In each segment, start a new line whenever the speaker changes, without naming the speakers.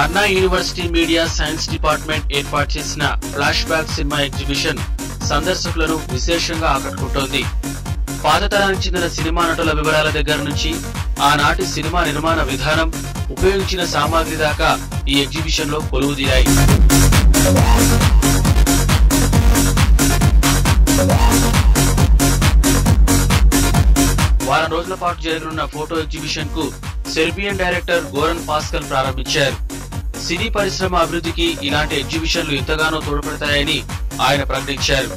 అన్నా university media science department ఏర్పాటు చేసిన ఫ్లాష్ బ్యాక్ సినిమా ఎగ్జిబిషన్ సందర్శకులను విశేషంగా ఆకట్టుకుంటోంది. పాతతరానికి చెందిన సినిమా నటుల వివరాల దగ్గర నుంచి ఆనాటి సినిమా నిర్మాణ విధానం ఉపయోగించిన సామాగ్రి దాకా ఈ ఎగ్జిబిషన్లో కొలువుదీరాయి వారం రోజుల పాటు జరగనున్న ఫోటో ఎగ్జిబిషన్కు సెర్బియన్ డైరెక్టర్ గోరన్ పాస్కల్ ప్రారంభించారు. సినీ పరిశ్రమ అభివృద్ధికి ఇలాంటి ఎగ్జిబిషన్లు ఎంతగానో తోడ్పడతాయని ఆయన ప్రకటించారు.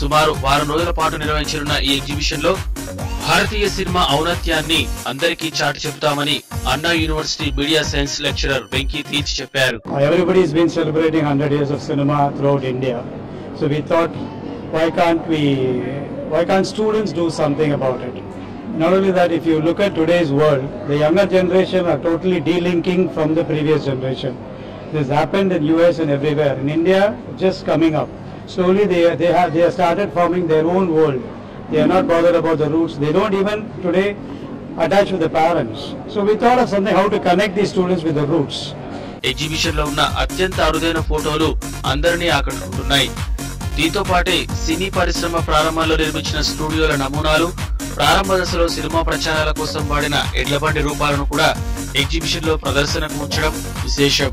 సుమారు వారం రోజుల పాటు నిర్వహించనున్న ఈ ఎగ్జిబిషన్లో భారతీయ సినిమా ఔన్నత్యాన్ని అందరికీ చాటి చెబుతామని Anna University media science lecturer Venky తీర్చి చెప్పారు.
Everybody's been celebrating 100 years of cinema throughout India so we thought why can't we why can't students do something about it Not only that, if you look at today's world, the younger generation are totally delinking from the previous generation. This happened in US and everywhere. In India, just coming up. Slowly they, they have, they have started forming their own world. They are not bothered about the roots. They don't even today attach with the parents. So we thought of something how to connect these students with the roots.
ఎగ్జిబిషన్లో ఉన్న అత్యంత అరుదైన ఫోటోలు అందరినీ ఆకట్టుకుంటున్నాయి దీంతో పాటే సినీ పరిశ్రమ ప్రారంభంలో నిర్మించిన స్టూడియోల నమూనాలు ప్రారంభ దశలో సినిమా ప్రచారాల కోసం వాడిన ఎడ్లబండి రూపాలను కూడా ఎగ్జిబిషన్లో ప్రదర్శనకు ఉంచడం విశేషం.